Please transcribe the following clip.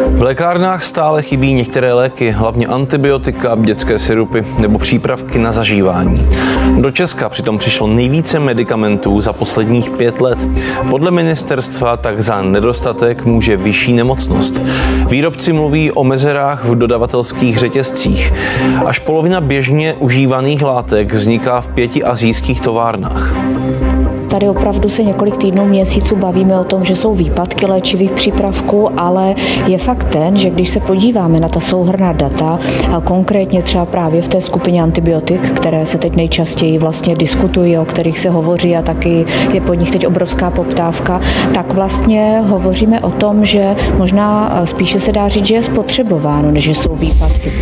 V lékárnách stále chybí některé léky, hlavně antibiotika, dětské syrupy nebo přípravky na zažívání. Do Česka přitom přišlo nejvíce medicamentů za posledních pět let. Podle ministerstva tak za nedostatek může vyšší nemocnost. Výrobci mluví o mezerách v dodavatelských řetězcích. Až polovina běžně užívaných látek vzniká v pěti azijských továrnách. Tady opravdu se několik týdnů, měsíců bavíme o tom, že jsou výpadky léčivých přípravků, ale je fakt ten, že když se podíváme na ta souhrná data, a konkrétně třeba právě v té skupině antibiotik, které se teď nejčastěji vlastně diskutují, o kterých se hovoří a taky je po nich teď obrovská poptávka, tak vlastně hovoříme o tom, že možná spíše se dá říct, že je spotřebováno, než že jsou výpadky.